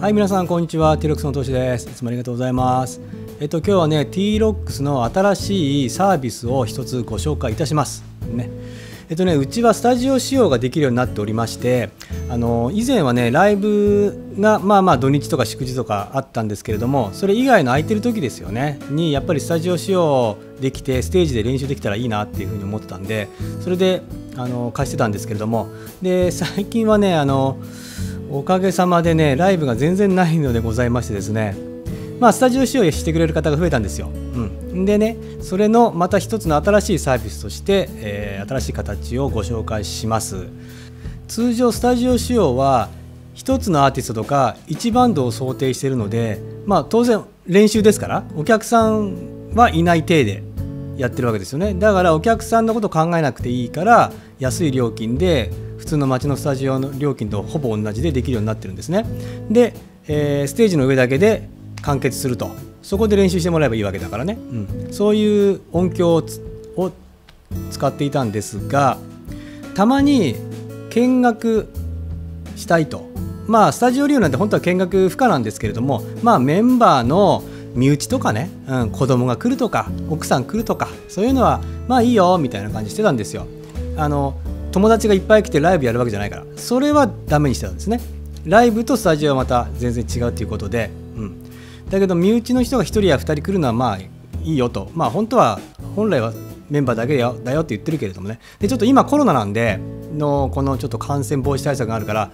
はい皆さんこんにちは。T-ROX の投資です。いつもありがとうございます。えっと今日はね T-ROX の新しいサービスを一つご紹介いたします。ね。えっとねうちはスタジオ仕様ができるようになっておりましてあの以前はねライブがまあまあ土日とか祝日とかあったんですけれどもそれ以外の空いてる時ですよね。にやっぱりスタジオ仕様できてステージで練習できたらいいなっていうふうに思ってたんでそれであの貸してたんですけれども。で最近はねあのおかげさまでねライブが全然ないのでございましてですね。まあスタジオ使用してくれる方が増えたんですよ、うん、でねそれのまた一つの新しいサービスとして、えー、新しい形をご紹介します。通常スタジオ仕様は1つのアーティストとか1バンドを想定しているのでまあ当然練習ですからお客さんはいない体でやってるわけですよね。だからお客さんのこと考えなくていいから安い料金で普通の街のスタジオの料金とほぼ同じでできるようになってるんですね。で、えー、ステージの上だけで完結すると。そこで練習してもらえばいいわけだからね、うん、そういう音響をを使っていたんですがたまに見学したいと。まあスタジオ利用なんて本当は見学不可なんですけれどもまあメンバーの身内とかね、うん、子供が来るとか奥さん来るとかそういうのはまあいいよみたいな感じしてたんですよ。あの友達がいっぱい来てライブやるわけじゃないから。それはダメにしてたんですね。ライブとスタジオはまた全然違うということで、うん、だけど身内の人が1人や2人来るのはまあいいよと。まあ本当は本来はメンバーだけだよだよって言ってるけれどもね。でちょっと今コロナなんでのこのちょっと感染防止対策があるから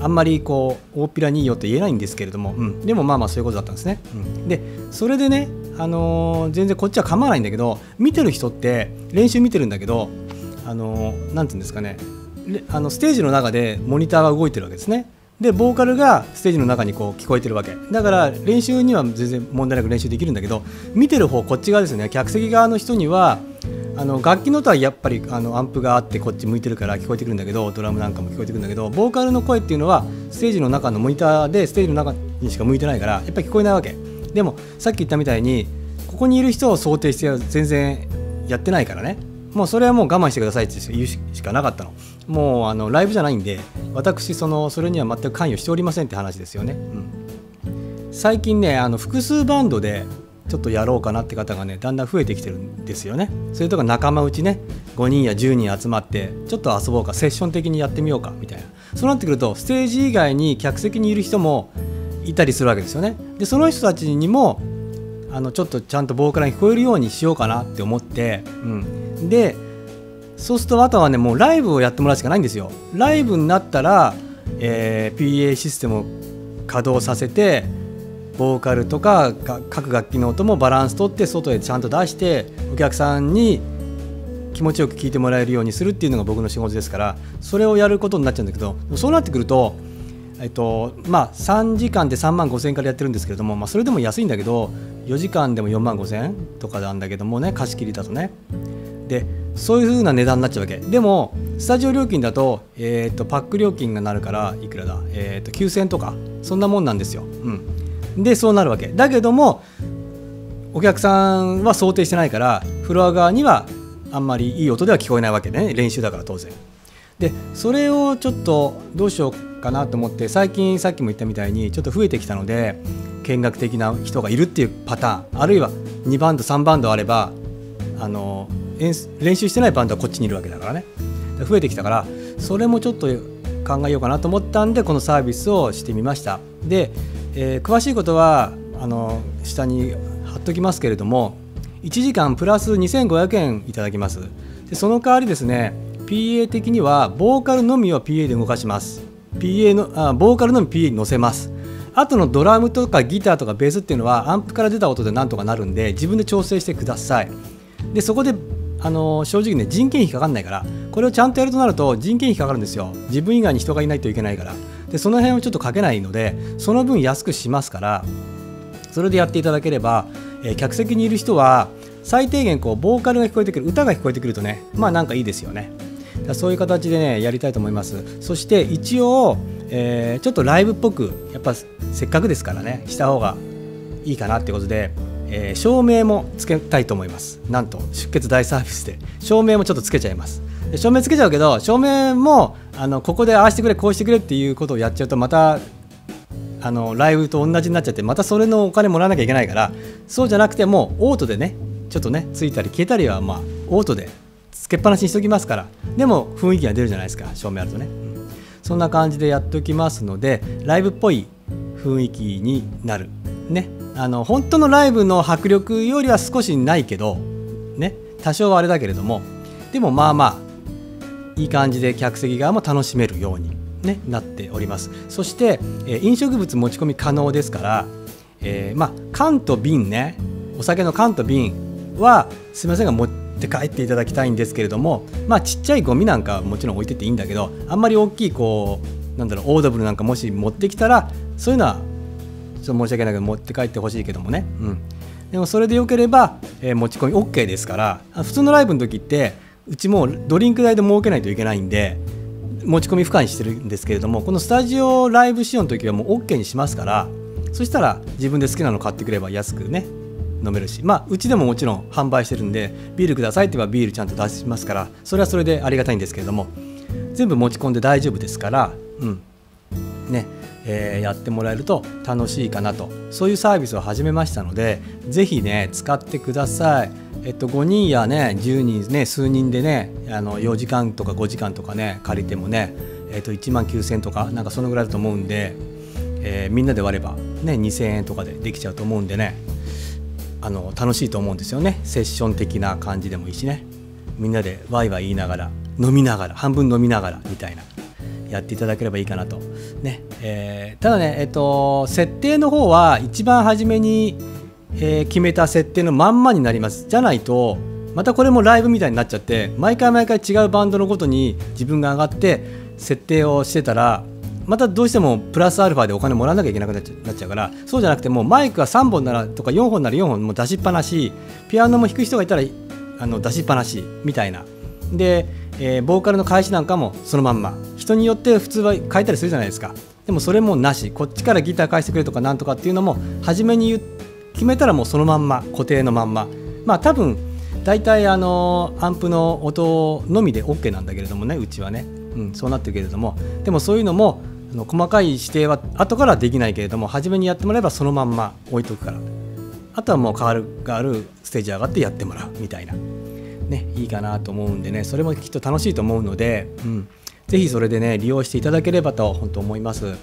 あんまりこう大っぴらにいいよって言えないんですけれども、うん、でもまあまあそういうことだったんですね、うん、でそれでね、あのー、全然こっちは構わないんだけど見てる人って練習見てるんだけどあのー、て言うんですかね。あのステージの中でモニターが動いてるわけですね。でボーカルがステージの中にこう聞こえてるわけ。だから練習には全然問題なく練習できるんだけど見てる方こっち側ですね。客席側の人にはあの楽器の音はやっぱりあのアンプがあってこっち向いてるから聞こえてくるんだけどドラムなんかも聞こえてくるんだけどボーカルの声っていうのはステージの中のモニターでステージの中にしか向いてないからやっぱり聞こえないわけ。でもさっき言ったみたいにここにいる人を想定して全然やってないからね。もうそれはもう我慢してくださいって言うしかなかったの。もうあのライブじゃないんで私そのそれには全く関与しておりませんって話ですよね、うん、最近ねあの複数バンドでちょっとやろうかなって方がねだんだん増えてきてるんですよね。それとか仲間内ね5人や10人集まってちょっと遊ぼうかセッション的にやってみようかみたいな。そうなってくるとステージ以外に客席にいる人もいたりするわけですよね。でその人たちにもあのちょっとちゃんとボーカルに聞こえるようにしようかなって思って、うん、でそうするとあとはねもうライブをやってもらうしかないんですよ。ライブになったら、えー、PA システムを稼働させてボーカルとか各楽器の音もバランスとって外へちゃんと出してお客さんに気持ちよく聴いてもらえるようにするっていうのが僕の仕事ですからそれをやることになっちゃうんだけどそうなってくるとえっとまあ、3時間で3万5000円からやってるんですけれども、まあ、それでも安いんだけど4時間でも4万5000円とかなんだけどもね貸し切りだとね。でそういう風な値段になっちゃうわけ。でもスタジオ料金だと,、えーと、パック料金がなるからいくらだ、えーと、9000とか。そんなもんなんですよ、うん、でそうなるわけ。だけどもお客さんは想定してないからフロア側にはあんまりいい音では聞こえないわけね。練習だから当然。でそれをちょっとどうしようかなと思って最近さっきも言ったみたいにちょっと増えてきたので見学的な人がいるっていうパターン。あるいは2バンド3バンドあればあの練習してないバンドはこっちにいるわけだからね。増えてきたからそれもちょっと考えようかなと思ったんでこのサービスをしてみました。で、えー、詳しいことはあの下に貼っときますけれども1時間プラス2500円いただきます。でその代わりですね PA 的にはボーカルのみを PA で動かします。PA のあボーカルのみ PA に乗せます。あとのドラムとかギターとかベースっていうのはアンプから出た音でなんとかなるんで自分で調整してください。でそこであの正直ね人件費かかんないからこれをちゃんとやるとなると人件費かかるんですよ。自分以外に人がいないといけないから。でその辺をちょっとかけないのでその分安くしますからそれでやっていただければ、えー、客席にいる人は最低限こうボーカルが聞こえてくる歌が聞こえてくるとねまあなんかいいですよね。そういう形でねやりたいと思います。そして一応、えー、ちょっとライブっぽくやっぱせっかくですからねした方がいいかなってことで、えー、照明もつけたいと思います。なんと出血大サービスで。照明もちょっとつけちゃいます。照明つけちゃうけど照明もあのここでああしてくれこうしてくれっていうことをやっちゃうとまたあのライブと同じになっちゃってまたそれのお金もらわなきゃいけないからそうじゃなくてもオートでねちょっとねついたり消えたりはまあオートでつけっぱなしにしときますから。でも雰囲気が出るじゃないですか照明あるとね、うん、そんな感じでやっておきますのでライブっぽい雰囲気になる。ね。あの本当のライブの迫力よりは少しないけどね多少はあれだけれどもでもまあまあいい感じで客席側も楽しめるように、ね、なっております。そして、えー、飲食物持ち込み可能ですから、えー、まあ缶と瓶ねお酒の缶と瓶はすみませんが持って帰っていただきたいんですけれどもまあちっちゃいゴミなんかはもちろん置いてていいんだけどあんまり大きいこうなんだろうオードブルなんかもし持ってきたらそういうのはょっと申し訳ないけど持って帰ってほしいけどもね、うん、でもそれでよければ、えー、持ち込み OK ですから。普通のライブの時ってうちもドリンク代で設けないといけないんで持ち込み不可にしてるんですけれどもこのスタジオライブ仕様の時はもう OK にしますからそしたら自分で好きなの買ってくれば安くね飲めるし。まあうちでももちろん販売してるんでビールくださいって言えばビールちゃんと出しますからそれはそれでありがたいんですけれども全部持ち込んで大丈夫ですからうん。えー、やってもらえると楽しいかなと。そういうサービスを始めましたのでぜひね使ってください。えっと、5人やね10人ね数人でねあの4時間とか5時間とかね借りてもね、えっと、1万9000とかなんかそのぐらいだと思うんで、えー、みんなで割れば、ね、2000円とかでできちゃうと思うんでねあの楽しいと思うんですよね。セッション的な感じでもいいしね。みんなでワイワイ言いながら飲みながら半分飲みながらみたいな。やっていただければいいかなと。ねえー、ただね、えっと、設定の方は一番初めに、えー、決めた設定のまんまになります。じゃないとまたこれもライブみたいになっちゃって毎回毎回違うバンドのことに自分が上がって設定をしてたらまたどうしてもプラスアルファでお金もらわなきゃいけなくなっちゃうからそうじゃなくてもうマイクが3本ならとか4本なら4本も出しっぱなしピアノも弾く人がいたらあの出しっぱなしみたいなでえー、ボーカルの返しなんかもそのまんま人によって普通は変えたりするじゃないですか。でもそれもなし。こっちからギター返してくれとかなんとかっていうのも初めに決めたらもうそのまんま固定のまんま。まあ多分大体あのアンプの音のみで OK なんだけれどもねうちはね、うん、そうなってるけれども。でもそういうのもあの細かい指定は後からできないけれども初めにやってもらえばそのまんま置いとくから。あとはもう変わるがあるステージ上がってやってもらうみたいな。ね、いいかなと思うんでね。それもきっと楽しいと思うので、うん、ぜひそれでね利用していただければと本当思います。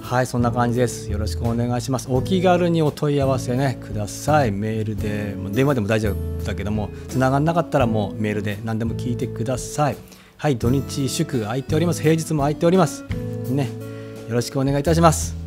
はいそんな感じです。よろしくお願いします。お気軽にお問い合わせねください。メールで電話でも大丈夫だけども繋がんなかったらもうメールで何でも聞いてください。はい土日祝空いております。平日も空いております。ねよろしくお願いいたします。